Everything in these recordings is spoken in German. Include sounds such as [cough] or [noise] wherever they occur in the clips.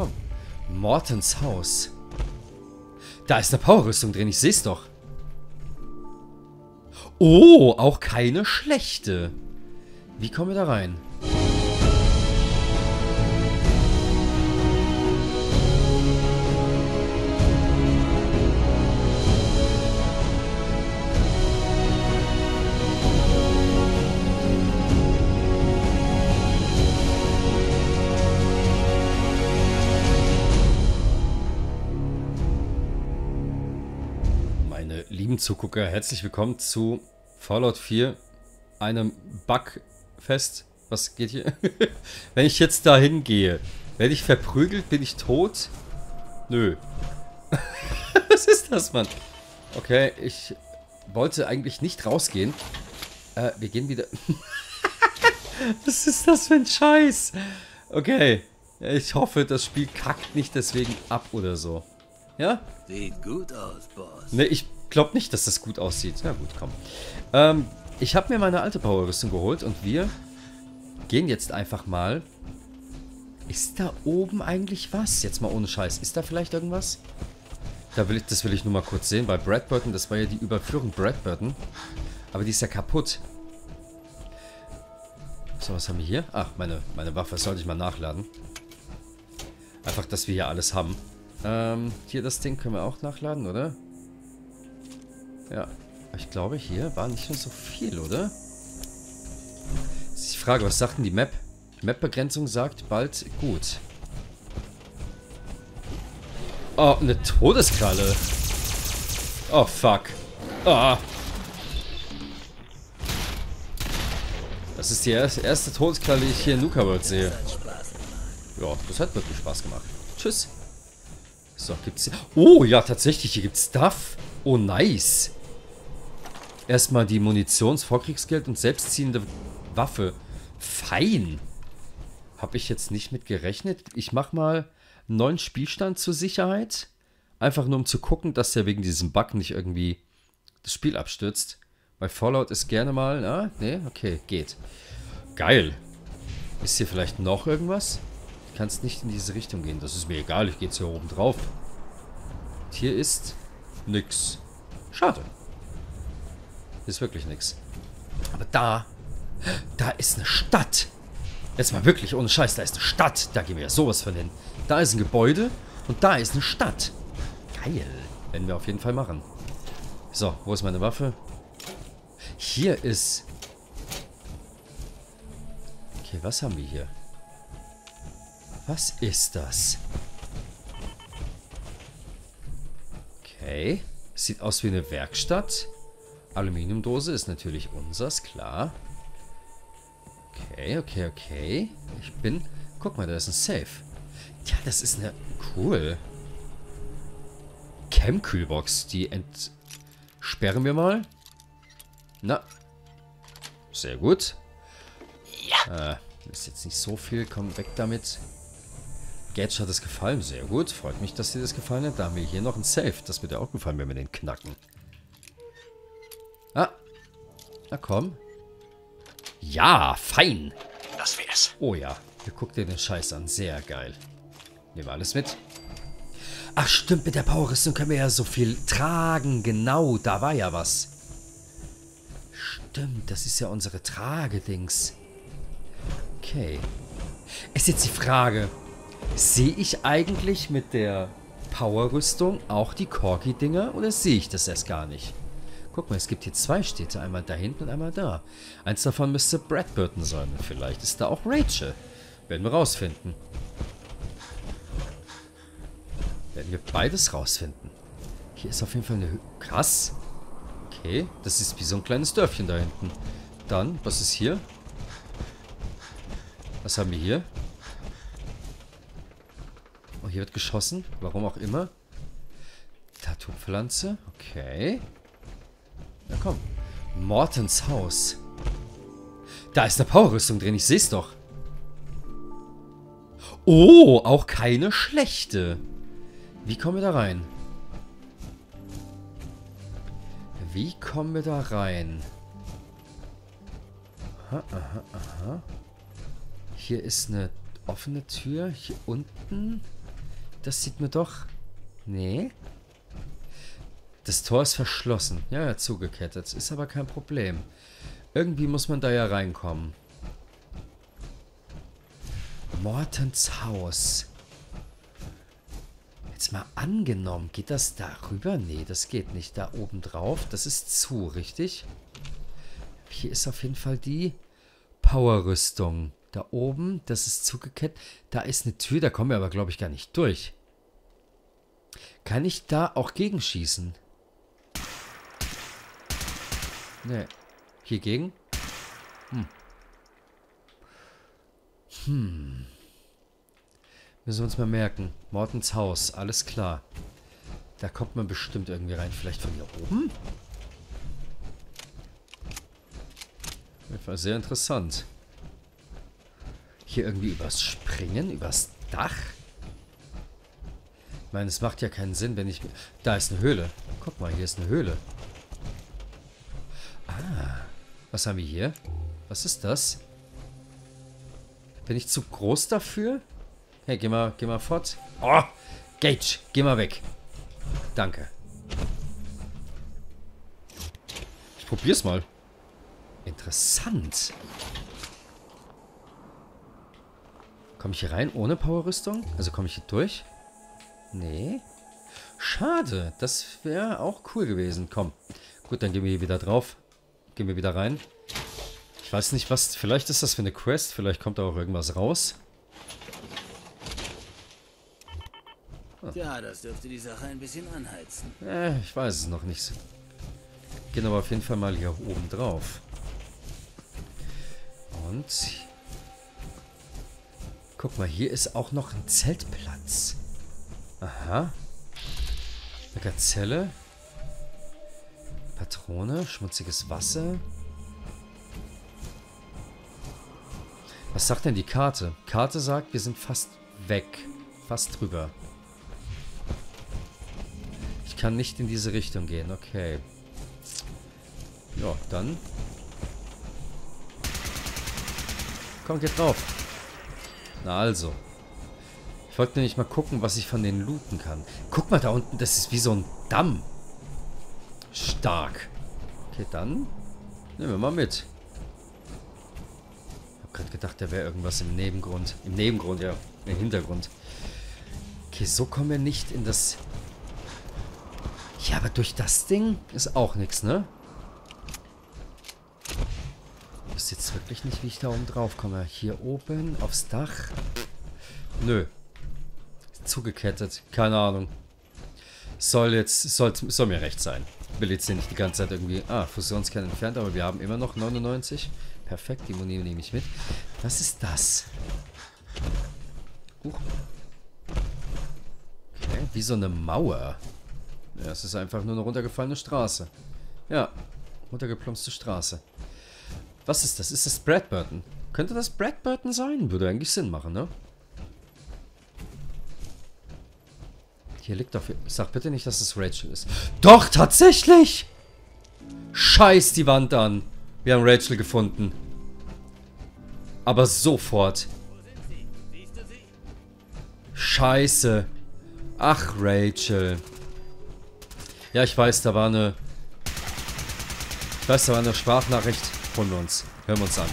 komm. Mortens Haus. Da ist eine Powerrüstung drin, ich seh's doch. Oh, auch keine schlechte. Wie kommen wir da rein? Zugucker, herzlich willkommen zu Fallout 4, einem Bugfest. Was geht hier? [laughs] Wenn ich jetzt da hingehe, werde ich verprügelt? Bin ich tot? Nö. [laughs] Was ist das, Mann? Okay, ich wollte eigentlich nicht rausgehen. Äh, wir gehen wieder... [laughs] Was ist das für ein Scheiß? Okay, ich hoffe, das Spiel kackt nicht deswegen ab oder so. Ja? Sieht gut aus, Boss. Ne, ich glaube nicht, dass das gut aussieht. Na gut, komm. Ähm, ich habe mir meine alte Powerrüstung geholt und wir gehen jetzt einfach mal... Ist da oben eigentlich was? Jetzt mal ohne Scheiß. Ist da vielleicht irgendwas? Da will ich, das will ich nur mal kurz sehen. Bei Bradburton, das war ja die Überführung Bradburton. Aber die ist ja kaputt. So, was haben wir hier? Ach, meine, meine Waffe. Sollte ich mal nachladen. Einfach, dass wir hier alles haben. Ähm, hier das Ding können wir auch nachladen, oder? Ja. Ich glaube, hier war nicht mehr so viel, oder? Das ist die Frage, was sagt denn die Map? Die Map-Begrenzung sagt bald gut. Oh, eine Todeskralle. Oh, fuck. Ah. Das ist die erste, Todeskralle, die ich hier in Nuka World sehe. Ja, das hat wirklich Spaß gemacht. Tschüss. So, gibt's hier... Oh, ja, tatsächlich, hier gibt's Stuff. Oh, nice. Erstmal die Munitions-, Vorkriegsgeld und selbstziehende Waffe. Fein. Habe ich jetzt nicht mit gerechnet. Ich mach mal einen neuen Spielstand zur Sicherheit. Einfach nur um zu gucken, dass der wegen diesem Bug nicht irgendwie das Spiel abstürzt. Bei Fallout ist gerne mal... Ah, nee, okay, geht. Geil. Ist hier vielleicht noch irgendwas? Du kannst nicht in diese Richtung gehen. Das ist mir egal, ich gehe jetzt hier oben drauf. Und hier ist nix. Schade. Ist wirklich nix. Aber da, da ist eine Stadt. Jetzt mal wirklich, ohne Scheiß, da ist eine Stadt. Da gehen wir ja sowas von hin. Da ist ein Gebäude und da ist eine Stadt. Geil. Werden wir auf jeden Fall machen. So, wo ist meine Waffe? Hier ist... Okay, was haben wir hier? Was ist das? Okay. Sieht aus wie eine Werkstatt. Aluminiumdose ist natürlich unsers, klar. Okay, okay, okay. Ich bin... Guck mal, da ist ein Safe. Ja, das ist eine... Cool. Chemkühlbox. Die entsperren wir mal. Na. Sehr gut. Ja. Äh, ist jetzt nicht so viel. Komm, weg damit. Gadget hat es gefallen. Sehr gut. Freut mich, dass dir das gefallen hat. Da haben wir hier noch ein Safe. Das wird dir auch gefallen, wenn wir den knacken. Ah. Na komm. Ja, fein. Das wär's. Oh ja. Hier guckt dir den Scheiß an. Sehr geil. Nehmen wir alles mit. Ach stimmt, mit der Powerrüstung können wir ja so viel tragen. Genau, da war ja was. Stimmt, das ist ja unsere Tragedings. Okay. Ist jetzt die Frage, sehe ich eigentlich mit der Powerrüstung auch die Corgi-Dinger oder sehe ich das erst gar nicht? Guck mal, es gibt hier zwei Städte, einmal da hinten und einmal da. Eins davon müsste Bradburton sein. Vielleicht ist da auch Rachel. Werden wir rausfinden. Werden wir beides rausfinden. Hier ist auf jeden Fall eine... Hü Krass. Okay, das ist wie so ein kleines Dörfchen da hinten. Dann, was ist hier? Was haben wir hier? Oh, hier wird geschossen. Warum auch immer. Tattoo-Pflanze. Okay. Na komm. Mortens Haus. Da ist eine Powerrüstung drin. Ich seh's doch. Oh, auch keine schlechte. Wie kommen wir da rein? Wie kommen wir da rein? Aha, aha, aha. Hier ist eine offene Tür. Hier unten. das sieht mir doch... Nee. Das Tor ist verschlossen. Ja, ja, zugekettet. Ist aber kein Problem. Irgendwie muss man da ja reinkommen. Mortens Haus. Jetzt mal angenommen, geht das da rüber? Nee, das geht nicht. Da oben drauf, das ist zu, richtig? Hier ist auf jeden Fall die Powerrüstung. Da oben, das ist zugekettet. Da ist eine Tür, da kommen wir aber, glaube ich, gar nicht durch. Kann ich da auch gegenschießen? Nee. Hier gegen? Hm. Hm. Müssen wir uns mal merken. Mortens Haus, alles klar. Da kommt man bestimmt irgendwie rein. Vielleicht von hier oben? Das war sehr interessant. Hier irgendwie übers Springen, übers Dach? Ich meine, es macht ja keinen Sinn, wenn ich... Da ist eine Höhle. Guck mal, hier ist eine Höhle. Was haben wir hier? Was ist das? Bin ich zu groß dafür? Hey, geh mal, geh mal fort. Oh, Gage, geh mal weg. Danke. Ich probier's mal. Interessant. Komme ich hier rein ohne Powerrüstung? Also komme ich hier durch? Nee. Schade. Das wäre auch cool gewesen. Komm. Gut, dann gehen wir hier wieder drauf. Gehen wir wieder rein. Ich weiß nicht, was... Vielleicht ist das für eine Quest. Vielleicht kommt da auch irgendwas raus. Ja, das dürfte die Sache ein bisschen anheizen. Äh, ich weiß es noch nicht. Gehen aber auf jeden Fall mal hier oben drauf. Und... Guck mal, hier ist auch noch ein Zeltplatz. Aha. Eine Gazelle. Patrone, schmutziges Wasser. Was sagt denn die Karte? Karte sagt, wir sind fast weg. Fast drüber. Ich kann nicht in diese Richtung gehen. Okay. Ja, dann. Komm, geht drauf. Na also. Ich wollte nämlich mal gucken, was ich von den looten kann. Guck mal da unten, das ist wie so ein Damm. Stark. Okay, dann nehmen wir mal mit. Ich habe gerade gedacht, da wäre irgendwas im Nebengrund. Im Nebengrund, ja. Im Hintergrund. Okay, so kommen wir nicht in das... Ja, aber durch das Ding ist auch nichts, ne? Ich weiß jetzt wirklich nicht, wie ich da oben drauf komme. Hier oben aufs Dach. Nö. Zugekettet. Keine Ahnung. Soll jetzt, soll, soll mir recht sein. Will jetzt nicht die ganze Zeit irgendwie, ah, Fusionskern entfernt, aber wir haben immer noch 99. Perfekt, die Muni nehme ich mit. Was ist das? Huch. Okay, wie so eine Mauer. Ja, es ist einfach nur eine runtergefallene Straße. Ja, runtergeplumpste Straße. Was ist das? Ist das Bradburton? Könnte das Bradburton sein? Würde eigentlich Sinn machen, ne? Hier liegt doch... Sag bitte nicht, dass es Rachel ist. Doch, tatsächlich! Scheiß die Wand an. Wir haben Rachel gefunden. Aber sofort. Scheiße. Ach, Rachel. Ja, ich weiß, da war eine... Ich weiß, da war eine Sprachnachricht von uns. Hören wir uns an.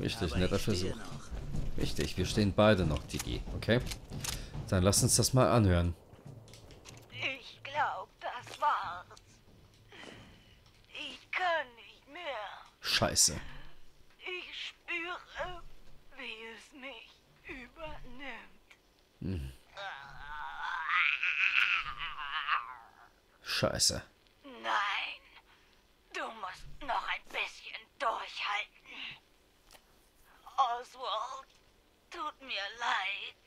Richtig, netter Versuch. Richtig, wir stehen beide noch, Digi. Okay? Dann lass uns das mal anhören. Ich glaube, das war's. Ich kann nicht mehr. Scheiße. Ich spüre, wie es mich übernimmt. Hm. Scheiße. Nein, du musst noch ein bisschen durchhalten. Oswald, tut mir leid.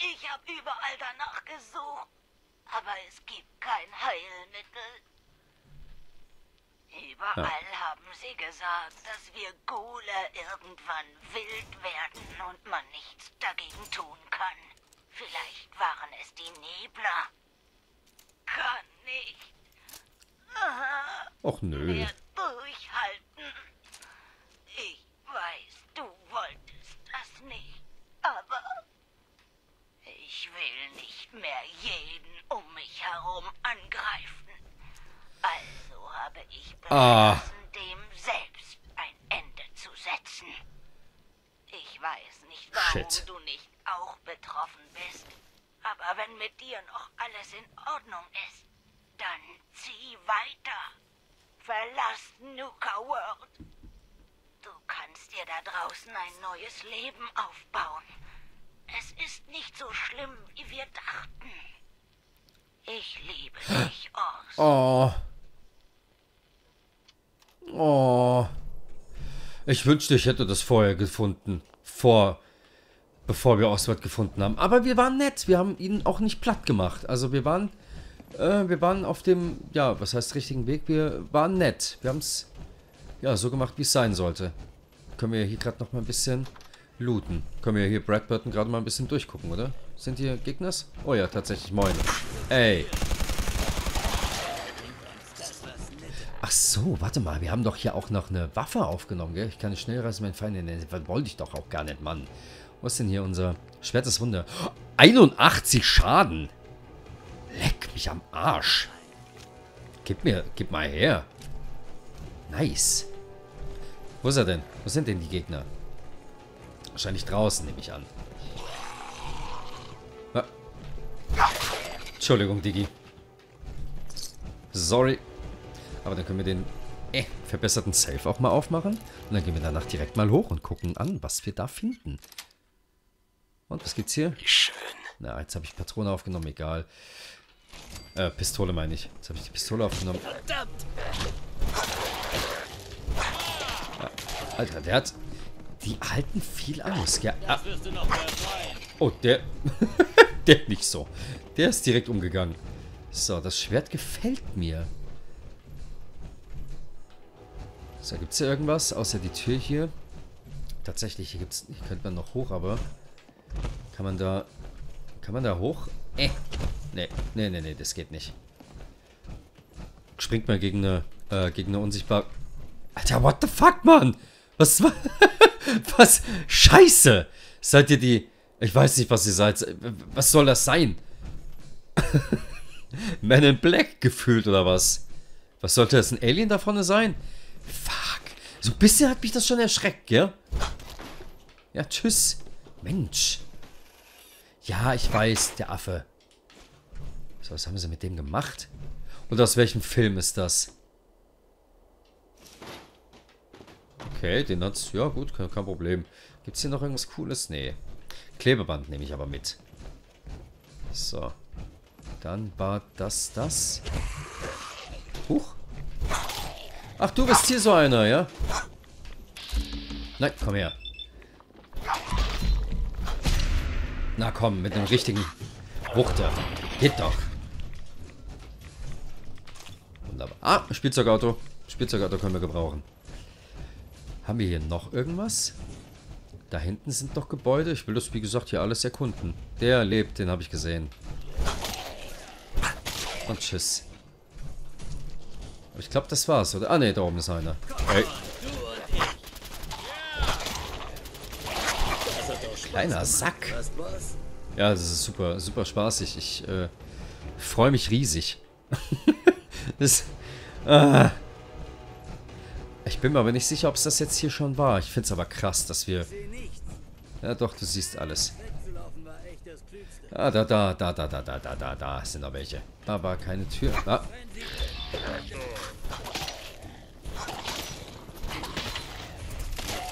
Ich habe überall danach gesucht, aber es gibt kein Heilmittel. Überall haben sie gesagt, dass wir Gule irgendwann wild werden und man nichts dagegen tun kann. Vielleicht waren es die Nebler. Kann nicht. Ah, Och nö. mehr durchhalten. Ich weiß, du wolltest das nicht, aber ich will nicht mehr jeden um mich herum angreifen. Also habe ich beschlossen, dem selbst ein Ende zu setzen. Ich weiß nicht, warum Shit. du nicht auch betroffen bist. Aber wenn mit dir noch alles in Ordnung ist, dann zieh weiter. Verlass Nuka World. Du kannst dir da draußen ein neues Leben aufbauen. Es ist nicht so schlimm, wie wir dachten. Ich liebe dich, Ors. Oh. Oh. Ich wünschte, ich hätte das vorher gefunden. Vor. Bevor wir Oswald gefunden haben. Aber wir waren nett. Wir haben ihn auch nicht platt gemacht. Also wir waren. Äh, wir waren auf dem. Ja, was heißt richtigen Weg? Wir waren nett. Wir haben es. Ja, so gemacht, wie es sein sollte. Können wir hier gerade noch mal ein bisschen looten. Können wir hier Brad Burton gerade mal ein bisschen durchgucken, oder? Sind hier Gegners? Oh ja, tatsächlich. Moin. Ey. Ach so, warte mal, wir haben doch hier auch noch eine Waffe aufgenommen, gell? Ich kann nicht schnell reißen, mein Feind. Was wollte ich doch auch gar nicht, Mann. Wo ist denn hier unser Schwert des Wunder? 81 Schaden! Leck mich am Arsch. Gib mir, gib mal her. Nice. Wo ist er denn? Wo sind denn die Gegner? Wahrscheinlich draußen, nehme ich an. Ah. Entschuldigung, Digi. Sorry. Aber dann können wir den äh, verbesserten Safe auch mal aufmachen. Und dann gehen wir danach direkt mal hoch und gucken an, was wir da finden. Und was gibt's hier? Schön. Na, jetzt habe ich Patrone aufgenommen, egal. Äh, Pistole meine ich. Jetzt habe ich die Pistole aufgenommen. Verdammt. Alter, der hat... Die halten viel aus, gell? Ah. Oh, der... [laughs] der nicht so. Der ist direkt umgegangen. So, das Schwert gefällt mir. So, gibt es hier irgendwas? Außer die Tür hier. Tatsächlich, hier gibt's... Hier könnte man noch hoch, aber... Kann man da... Kann man da hoch? Äh. Nee, nee, nee, nee, das geht nicht. Springt mal gegen eine... Äh, gegen eine unsichtbare... Alter, what the fuck, Mann? Was [laughs] war... [laughs] was? Scheiße! Seid ihr die... Ich weiß nicht, was ihr seid. Was soll das sein? [laughs] Man in Black gefühlt, oder was? Was sollte das? Ein Alien da vorne sein? Fuck. So ein bisschen hat mich das schon erschreckt, gell? Ja, tschüss. Mensch. Ja, ich weiß, der Affe. So, was haben sie mit dem gemacht? Und aus welchem Film ist das? Okay, den hat's. Ja, gut, kein, kein Problem. Gibt's hier noch irgendwas Cooles? Nee. Klebeband nehme ich aber mit. So. Dann war das das. Huch. Ach, du bist hier so einer, ja? Nein, komm her. Na komm, mit einem richtigen Wuchter. Geht doch. Wunderbar. Ah, Spielzeugauto. Spielzeugauto können wir gebrauchen. Haben wir hier noch irgendwas? Da hinten sind noch Gebäude. Ich will das, wie gesagt, hier alles erkunden. Der lebt, den habe ich gesehen. Und tschüss. Aber ich glaube, das war's, oder? Ah, ne, da oben ist einer. Ey. Kleiner Sack. Ja, das ist super, super spaßig. Ich äh, freue mich riesig. [laughs] das, ah. Ich bin mir aber nicht sicher, ob es das jetzt hier schon war. Ich finde es aber krass, dass wir... Ja doch, du siehst alles. Ah, da, da, da, da, da, da, da, da, da sind noch welche. Da war keine Tür. Ah.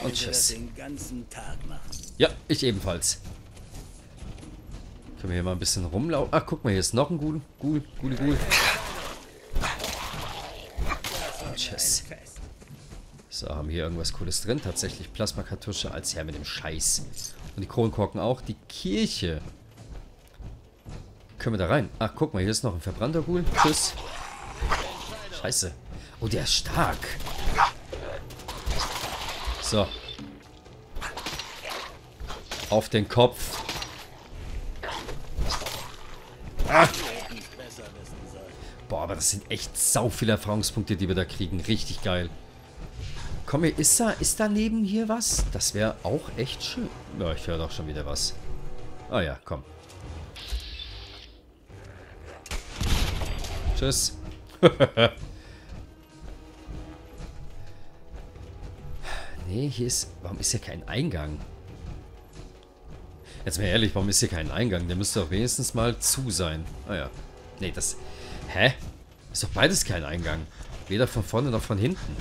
Und tschüss. Ja, ich ebenfalls. Können wir hier mal ein bisschen rumlaufen? Ach, guck mal, hier ist noch ein Ghoul. Ghoul, Ghoul, Ghoul. Und tschüss. So, haben wir hier irgendwas Cooles drin? Tatsächlich Plasmakartusche als Herr mit dem Scheiß. Und die Kronkorken auch. Die Kirche. Können wir da rein? Ach, guck mal, hier ist noch ein verbrannter Ghoul. Tschüss. Scheiße. Oh, der ist stark. So. Auf den Kopf. Ah. Boah, aber das sind echt sau viele Erfahrungspunkte, die wir da kriegen. Richtig geil. Komm, ist da, ist daneben hier was? Das wäre auch echt schön. Ja, ich höre doch schon wieder was. Ah oh ja, komm. Tschüss. [laughs] nee, hier ist... Warum ist hier kein Eingang? Jetzt mal ehrlich, warum ist hier kein Eingang? Der müsste doch wenigstens mal zu sein. Ah ja. Nee, das... Hä? Ist doch beides kein Eingang. Weder von vorne noch von hinten.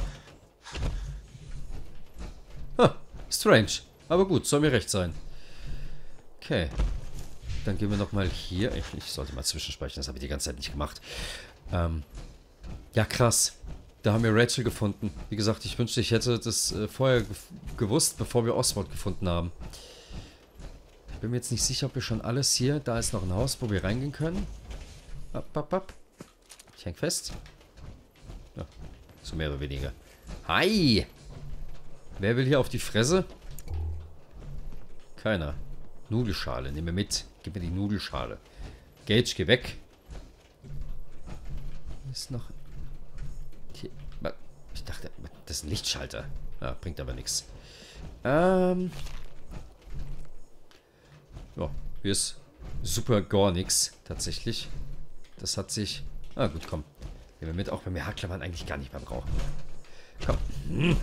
Strange. Aber gut, soll mir recht sein. Okay. Dann gehen wir nochmal hier. Ich, ich, sollte mal zwischenspeichern, das habe ich die ganze Zeit nicht gemacht. Ähm, ja, krass. Da haben wir Rachel gefunden. Wie gesagt, ich wünschte, ich hätte das äh, vorher ge gewusst, bevor wir Oswald gefunden haben. Ich bin mir jetzt nicht sicher, ob wir schon alles hier... Da ist noch ein Haus, wo wir reingehen können. Ab, ab, ab. Ich häng fest. Ja, so mehr oder weniger. Hi! Wer will hier auf die Fresse? Keiner. Nudelschale, mir mit. Gib mir die Nudelschale. Gage, geh weg. Ist noch... Hier. Ich dachte, das ist ein Lichtschalter. Ja, bringt aber nichts. Ähm... Ja, hier ist super gar nichts, tatsächlich. Das hat sich... Ah, gut, komm. Nehmen wir mit, auch wenn wir Haarklammern eigentlich gar nicht mehr brauchen. Komm. Hm.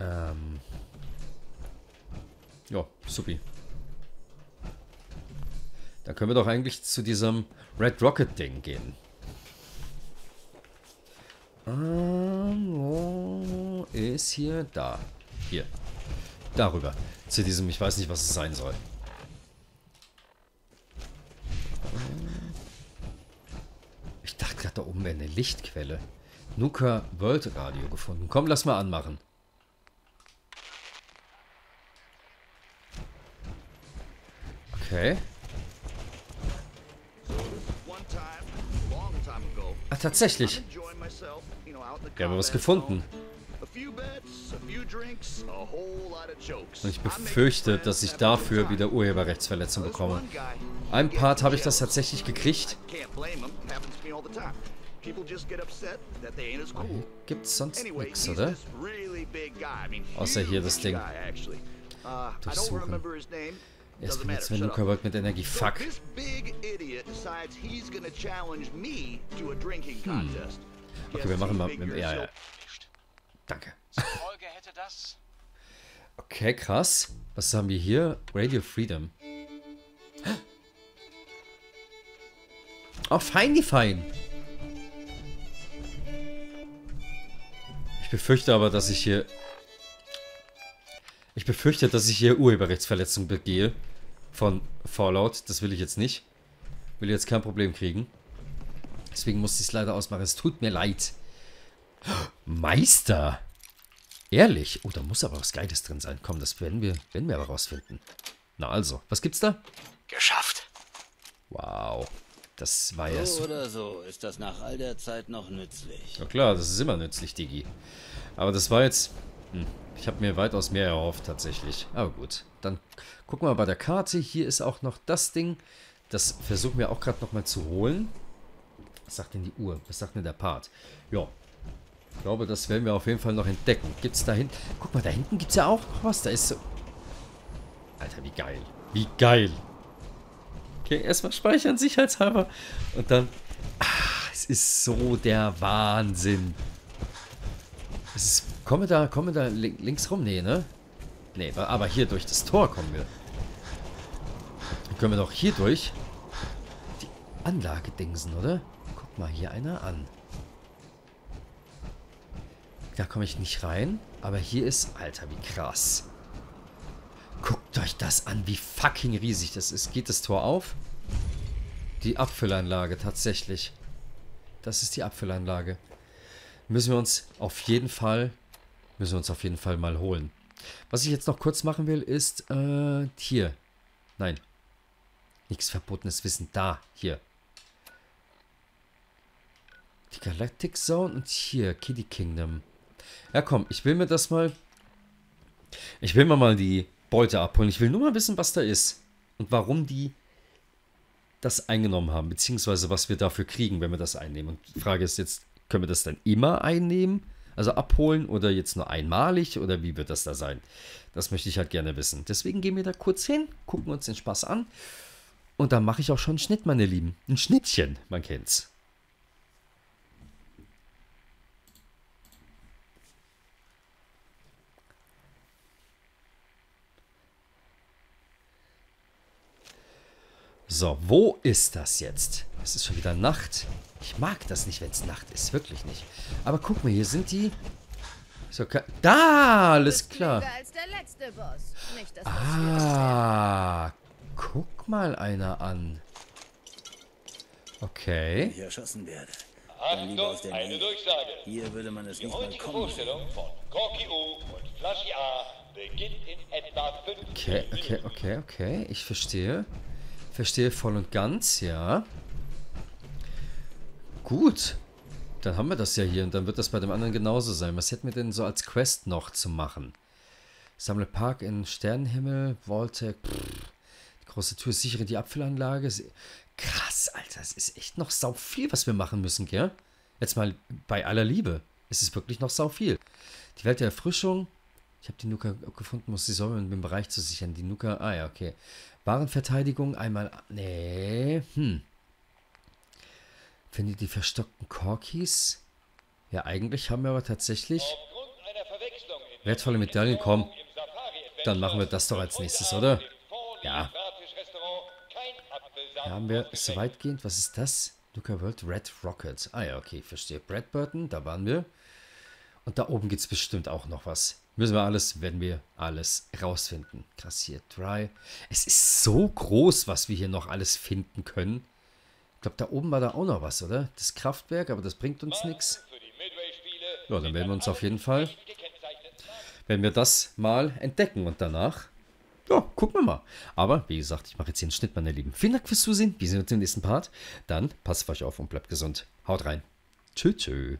Ähm... Ja, supi. Dann können wir doch eigentlich zu diesem Red Rocket Ding gehen. Ähm, wo ist hier? Da. Hier. Darüber. Zu diesem, ich weiß nicht, was es sein soll. Ich dachte gerade, da oben wäre eine Lichtquelle. Nuka World Radio gefunden. Komm, lass mal anmachen. Okay. Ach, tatsächlich. Wir haben was gefunden. Und ich befürchte, dass ich dafür wieder Urheberrechtsverletzung bekomme. Ein Part habe ich das tatsächlich gekriegt. Gibt's sonst nichts, oder? Außer hier das Ding. Durchsuchen. Erst benutzt wenn Luca World mit Energie. Fuck. Hm. Okay, wir machen mal mit dem... Ja, ja. Danke. Okay, krass. Was haben wir hier? Radio Freedom. Oh, fein, fein. Ich befürchte aber, dass ich hier... Ich befürchte, dass ich hier Urheberrechtsverletzung begehe. Von Fallout. Das will ich jetzt nicht. Will jetzt kein Problem kriegen. Deswegen musste ich es leider ausmachen. Es tut mir leid. Meister. Ehrlich? Oh, da muss aber was Geiles drin sein. Komm, das werden wir, werden wir aber rausfinden. Na also, was gibt's da? Geschafft. Wow. Das war ja so. oder so ist das nach all der Zeit noch nützlich. Na klar, das ist immer nützlich, Digi. Aber das war jetzt... Hm, ich habe mir weitaus mehr erhofft, tatsächlich. Aber gut, dann gucken wir mal bei der Karte. Hier ist auch noch das Ding. Das versuchen wir auch gerade nochmal zu holen. Was sagt denn die Uhr? Was sagt denn der Part? Ja, ich glaube, das werden wir auf jeden Fall noch entdecken. Gibt es da hinten... Guck mal, da hinten gibt es ja auch noch was. Da ist so... Alter, wie geil. Wie geil. Okay, erstmal speichern, sicherheitshalber. Und dann... Ach, es ist so der Wahnsinn. Es ist... Kommen wir da, kommen wir da links rum? Nee, ne? Nee, aber hier durch das Tor kommen wir. Dann können wir doch hier durch die Anlage dingsen, oder? Guck mal hier einer an. Da komme ich nicht rein. Aber hier ist... Alter, wie krass. Guckt euch das an, wie fucking riesig das ist. Geht das Tor auf? Die Abfüllanlage, tatsächlich. Das ist die Abfüllanlage. Müssen wir uns auf jeden Fall... Müssen wir uns auf jeden Fall mal holen. Was ich jetzt noch kurz machen will, ist... Äh, hier. Nein. Nichts verbotenes Wissen. Da. Hier. Die Galactic Zone und hier. Kitty Kingdom. Ja, komm, ich will mir das mal... Ich will mir mal die Beute abholen. Ich will nur mal wissen, was da ist. Und warum die das eingenommen haben. Beziehungsweise, was wir dafür kriegen, wenn wir das einnehmen. Und die Frage ist jetzt, können wir das dann immer einnehmen? Also abholen oder jetzt nur einmalig? Oder wie wird das da sein? Das möchte ich halt gerne wissen. Deswegen gehen wir da kurz hin, gucken uns den Spaß an. Und dann mache ich auch schon einen Schnitt, meine Lieben. Ein Schnittchen, man kennt's. So, wo ist das jetzt? Es ist schon wieder Nacht. Ich mag das nicht, wenn es Nacht ist. Wirklich nicht. Aber guck mal, hier sind die... So, da, alles klar. Ah, guck mal einer an. Okay. Ich erschossen werde. Achtung, eine Durchsage. Hier würde man es Die nicht heutige Vorstellung von Corky U und Flashy A beginnt in etwa 5 Okay, okay, okay, okay. Ich verstehe. Verstehe voll und ganz, ja. Gut. Dann haben wir das ja hier und dann wird das bei dem anderen genauso sein. Was hätten wir denn so als Quest noch zu machen? Sammle Park in Sternenhimmel, Voltec, die große Tür, sichere die Abfüllanlage. Krass, Alter, es ist echt noch sau viel, was wir machen müssen, gell? Jetzt mal bei aller Liebe. Es ist wirklich noch sau viel. Die Welt der Erfrischung. Ich habe die Nuka gefunden, muss sie Säure im Bereich zu sichern. Die Nuka, ah ja, okay. Warenverteidigung einmal. Nee. Hm. Finde die verstockten Corkis? Ja, eigentlich haben wir aber tatsächlich wertvolle Medaillen. Komm, dann machen wir das doch als nächstes, oder? Ja. Hier haben wir so weitgehend. Was ist das? Nuka World Red Rocket. Ah ja, okay, verstehe. Brad Burton, da waren wir. Und da oben gibt es bestimmt auch noch was. Müssen wir alles, werden wir alles rausfinden. Krass hier, Dry. Es ist so groß, was wir hier noch alles finden können. Ich glaube, da oben war da auch noch was, oder? Das Kraftwerk, aber das bringt uns nichts. Ja, dann werden wir uns auf jeden Fall, wenn wir das mal entdecken und danach, ja, gucken wir mal. Aber, wie gesagt, ich mache jetzt hier einen Schnitt, meine Lieben. Vielen Dank fürs Zusehen. Wir sehen uns im nächsten Part. Dann passt auf euch auf und bleibt gesund. Haut rein. Tschüss, tschüss.